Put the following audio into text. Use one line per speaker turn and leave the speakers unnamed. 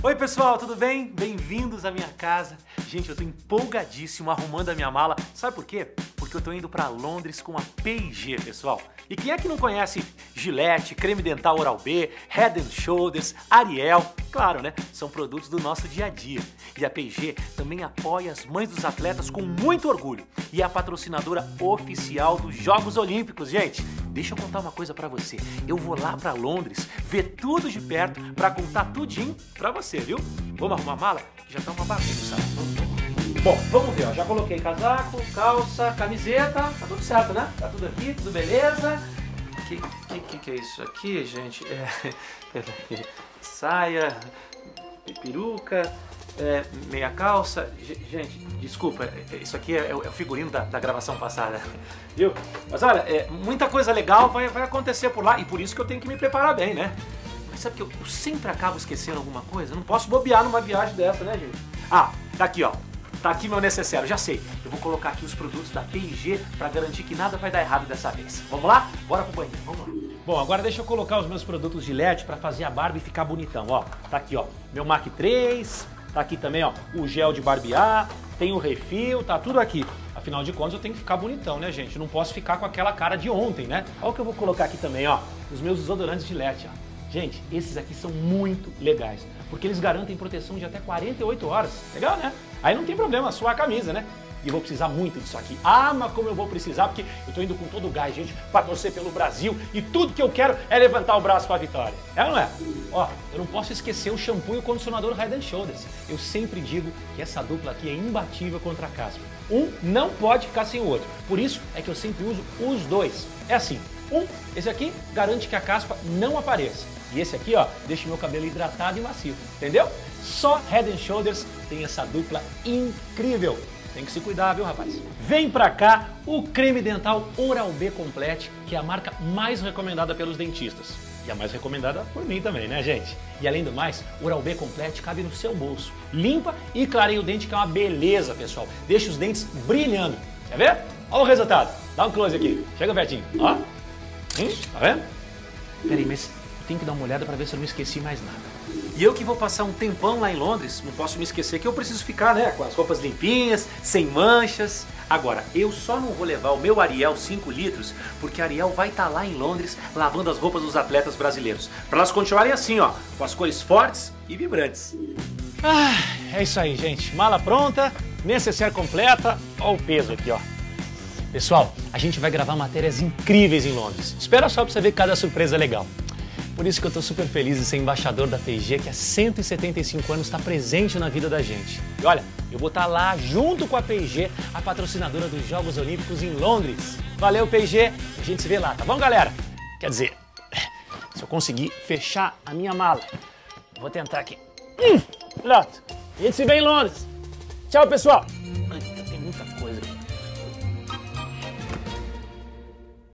Oi pessoal, tudo bem? Bem-vindos à minha casa. Gente, eu tô empolgadíssimo arrumando a minha mala. Sabe por quê? Porque eu tô indo para Londres com a P&G, pessoal. E quem é que não conhece Gillette, creme dental Oral-B, Head and Shoulders, Ariel? Claro, né? São produtos do nosso dia a dia. E a P&G também apoia as mães dos atletas com muito orgulho e é a patrocinadora oficial dos Jogos Olímpicos, gente. Deixa eu contar uma coisa para você. Eu vou lá para Londres ver tudo de perto para contar tudinho para você, viu? Vamos arrumar a mala? Já tá uma bagunça. Bom, vamos ver, ó. Já coloquei casaco, calça, camiseta, tá tudo certo, né? Tá tudo aqui, tudo beleza. Que, que, que, que é isso aqui, gente? É. Saia, peruca, é, meia calça. Gente, desculpa, é, é, isso aqui é, é, o figurino da, da, gravação passada, viu? Mas olha, é, muita coisa legal vai, vai acontecer por lá e por isso que eu tenho que me preparar bem, né? Mas sabe que eu, eu sempre acabo esquecendo alguma coisa? Eu não posso bobear numa viagem dessa, né, gente? Ah, tá aqui, ó. Tá aqui meu necessário, já sei. Eu vou colocar aqui os produtos da P&G para garantir que nada vai dar errado dessa vez. Vamos lá? Bora pro banheiro, vamos lá. Bom, agora deixa eu colocar os meus produtos de LED para fazer a barba e ficar bonitão, ó. Tá aqui, ó, meu MAC 3, tá aqui também, ó, o gel de barbear, tem o refil, tá tudo aqui. Afinal de contas, eu tenho que ficar bonitão, né, gente? Não posso ficar com aquela cara de ontem, né? Olha o que eu vou colocar aqui também, ó, os meus desodorantes de LED, ó. Gente, esses aqui são muito legais, porque eles garantem proteção de até 48 horas. Legal, né? Aí não tem problema, suar a camisa, né? E eu vou precisar muito disso aqui. Ah, mas como eu vou precisar, porque eu tô indo com todo o gás, gente, para torcer pelo Brasil e tudo que eu quero é levantar o braço para a vitória. É ou não é? Ó, eu não posso esquecer o shampoo e o condicionador Head Shoulders. Eu sempre digo que essa dupla aqui é imbatível contra a caspa. Um não pode ficar sem o outro. Por isso é que eu sempre uso os dois. É assim, um, esse aqui garante que a caspa não apareça. E esse aqui, ó, deixa o meu cabelo hidratado e macio, entendeu? Só Head Shoulders tem essa dupla incrível. Tem que se cuidar, viu, rapaz? Vem pra cá o creme dental Oral-B Complete, que é a marca mais recomendada pelos dentistas. E a mais recomendada por mim também, né, gente? E além do mais, Oral-B Complete cabe no seu bolso. Limpa e clareia o dente, que é uma beleza, pessoal. Deixa os dentes brilhando. Quer ver? Olha o resultado. Dá um close aqui. Chega pertinho. Ó. Hum, tá vendo? Peraí, mas tenho que dar uma olhada para ver se eu não esqueci mais nada. E eu que vou passar um tempão lá em Londres, não posso me esquecer que eu preciso ficar, né, com as roupas limpinhas, sem manchas. Agora, eu só não vou levar o meu Ariel 5 litros, porque Ariel vai estar tá lá em Londres lavando as roupas dos atletas brasileiros, para elas continuarem assim, ó, com as cores fortes e vibrantes. Ah, é isso aí, gente. Mala pronta, necessaire completa, ó o peso aqui, ó. Pessoal, a gente vai gravar matérias incríveis em Londres. Espera só para você ver cada surpresa legal. Por isso que eu estou super feliz de ser embaixador da PG, que há 175 anos está presente na vida da gente. E olha, eu vou estar tá lá junto com a PG, a patrocinadora dos Jogos Olímpicos em Londres. Valeu, PG, a gente se vê lá, tá bom, galera? Quer dizer, se eu conseguir fechar a minha mala, vou tentar aqui. Hum, pronto, a gente se vê em Londres. Tchau, pessoal!